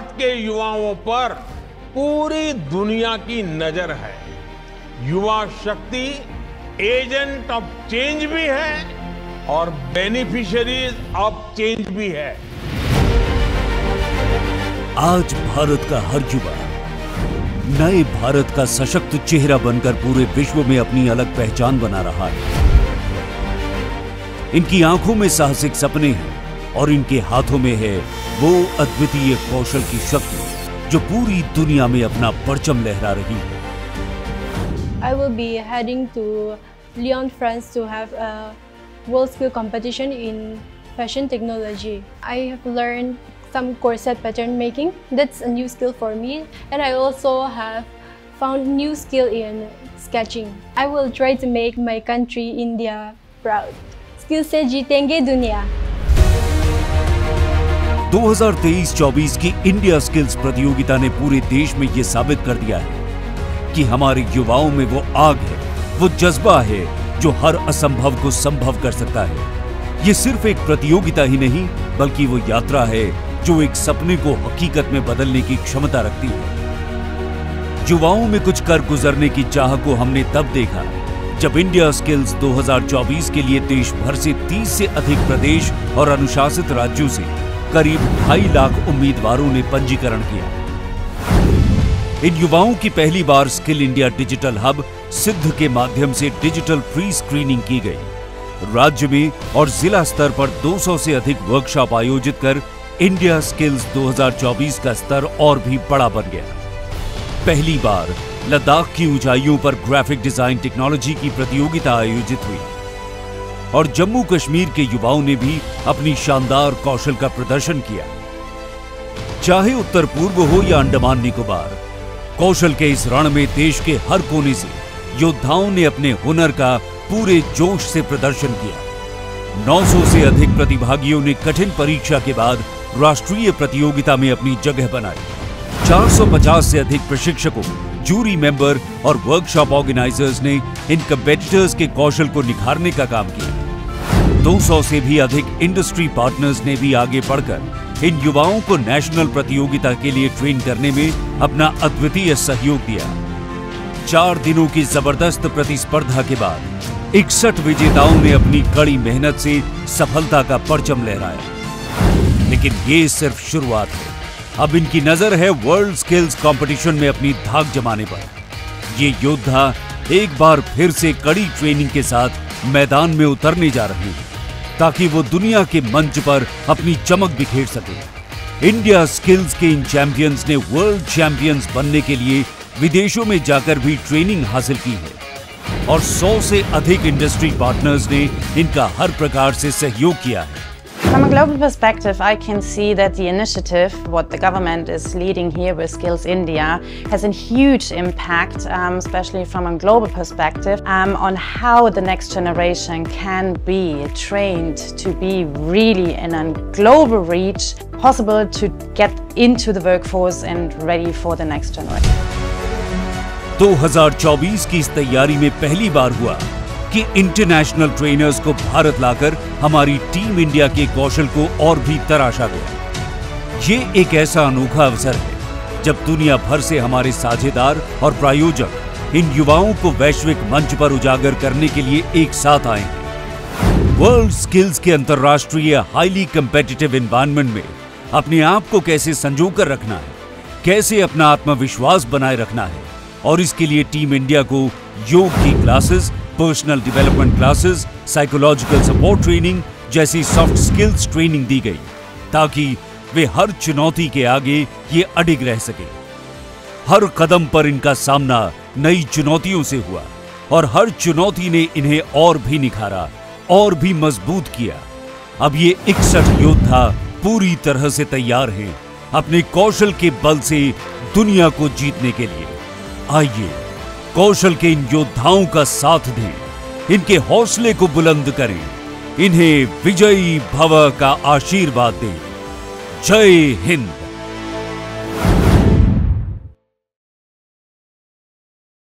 भारत के युवाओं पर पूरी दुनिया की नज़र है। युवा शक्ति एजेंट ऑफ़ चेंज भी है और बेनिफिशियरीज ऑफ़ चेंज भी है। आज भारत का हर युवा, नए भारत का सशक्त चेहरा बनकर पूरे विश्व में अपनी अलग पहचान बना रहा है। इनकी आँखों में साहसिक सपने हैं। और इनके हाथों में है वो अद्वितीय कौशल की शक्ति, जो पूरी दुनिया में अपना परचम लहरा रही है। I will be heading to Lyon France to have a world skill competition in fashion technology I have learn some corset pattern making that's a new skill for me and I also have found new skill in sketching. I will try to make my country india proud. Skill se jitenge duniya 2023-24 की India skills प्रतियोगिता ने पूरे देश में ये साबित कर दिया है कि हमारे युवाओं में वो आग है, वो जज्बा है, जो हर असंभव को संभव कर सकता है। ये सिर्फ़ एक प्रतियोगिता ही नहीं, बल्कि वो यात्रा है, जो एक सपने को हकीकत में बदलने की क्षमता रखती है। युवाओं में कुछ कर गुजरने की चाह को हमने तब देखा, जब इंडिया स्किल्स 2024 के लिए देश भर से 30 से अधिक प्रदेश और अनुशासित राज्यों से करीब ढाई लाख उम्मीदवारों ने पंजीकरण किया। इन युवाओं की पहली बार skill India digital hub SIDH के माध्यम से डिजिटल प्री स्क्रीनिंग की गई। राज्य में और जिला स्तर पर 200 से अधिक वर्कशॉप आयोजित कर इंडिया स्किल्स 2024 का स्तर और भी बड़ा बन गया। पहली बार लद्दाख की ऊंचाइयों पर ग्राफिक डिज़ाइन टेक्नोलॉजी की प्रतियोगिता आयोजित हुई। और जम्मू कश्मीर के युवाओं ने भी अपनी शानदार कौशल का प्रदर्शन किया। चाहे उत्तर पूर्व हो या अंडमान निकोबार, कौशल के इस रण में देश के हर कोने से योद्धाओं ने अपने हुनर का पूरे जोश से प्रदर्शन किया। 900 से अधिक प्रतिभागियों ने कठिन परीक्षा के बाद राष्ट्रीय प्रतियोगिता में अपनी जगह बनाई। 450 से अधिक प्रशिक्षकों जूरी मेंबर और वर्कशॉप ऑर्गेनाइजर्स ने इन कंपेटिटर्स के कौशल को निखारने का काम किया। 200 से भी अधिक इंडस्ट्री पार्टनर्स ने भी आगे बढ़कर इन युवाओं को नेशनल प्रतियोगिता के लिए ट्रेन करने में अपना अद्वितीय सहयोग दिया। चार दिनों की ज़बरदस्त प्रतिस्पर्धा के बाद इकसठ विजेताओं ने अपनी कड़ी मेहनत से सफलता का परचम लहराया। लेकिन ये सिर्फ़ शुरुआत है। अब इनकी नज़र है वर्ल्ड स्किल्स कंपटीशन में अपनी धाक जमाने पर। ये योद्धा एक बार फिर से कड़ी ट्रेनिंग के साथ मैदान में उतरने जा रहे हैं, ताकि वो दुनिया के मंच पर अपनी चमक बिखेर सके। इंडिया स्किल्स के इन चैंपियंस ने वर्ल्ड चैंपियंस बनने के लिए विदेशों में जाकर भी ट्रेनिंग हासिल की है। और 100 से अधिक इंडस्ट्री पार्टनर्स ने इनका हर प्रकार से सहयोग किया है। From a global perspective, I can see that the initiative, what the government is leading here with Skills India, has a huge impact, um, especially from a global perspective, um, on how the next generation can be trained to be really in a global reach, possible to get into the workforce and ready for the next generation. 2024 की इस तैयारी में पहली बार हुआ कि international trainers को भारत लाकर हमारी team India के कौशल को और भी तराशा गया ये एक ऐसा अनोखा अवसर है, जब दुनिया भर से हमारे साझेदार और प्रायोजक इन युवाओं को वैश्विक मंच पर उजागर करने के लिए एक साथ आए हैं। वर्ल्ड स्किल्स के अंतर्राष्ट्रीय हाईली कंपेटिटिव एनवायरनमेंट में अपने आप को कैसे संजोकर रखना है, कैसे अपना आत्मविश्वास बनाए रखना है और इसके लिए टीम इंडिया को योग की classes personal development classes psychological support training जैसी सॉफ्ट स्किल्स ट्रेनिंग दी गई, ताकि वे हर चुनौती के आगे ये अडिग रह सके। हर कदम पर इनका सामना नई चुनौतियों से हुआ और हर चुनौती ने इन्हें और भी निखारा, और भी मज़बूत किया। अब ये इकसठ योद्धा पूरी तरह से तैयार हैं अपने कौशल के बल से दुनिया को जीतने के लिए। आइए कौशल के इन योद्धाओं का साथ दें। इनके हौसले को बुलंद करें। इन्हें विजयी भव का आशीर्वाद दें। जय हिंद।